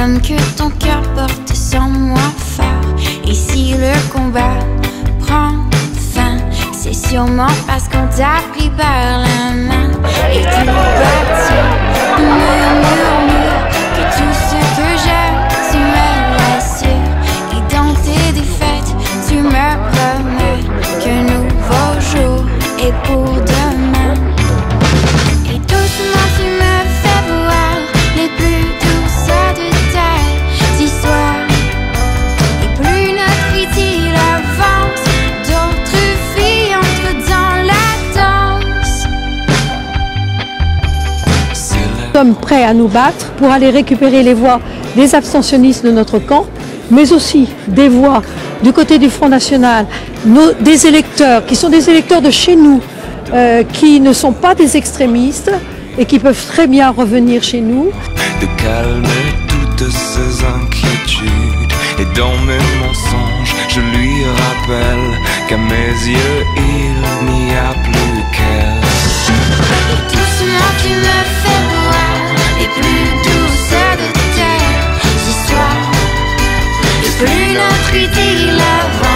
J'aime que ton cœur porte sans moi fort. Et si le combat prend fin, c'est sûrement parce qu'on t'a pris par la main. Et tu bâtis, murmure que tout ce que j'aime, tu me l'assures. Et dans tes défaites, tu me promets qu'un nouveau jour est prêts à nous battre pour aller récupérer les voix des abstentionnistes de notre camp, mais aussi des voix du côté du Front National, des électeurs qui sont des électeurs de chez nous, euh, qui ne sont pas des extrémistes et qui peuvent très bien revenir chez nous. de calmer toutes ces inquiétudes. Et dans mes mensonges, je lui rappelle qu'à mes yeux, il une autre idée, la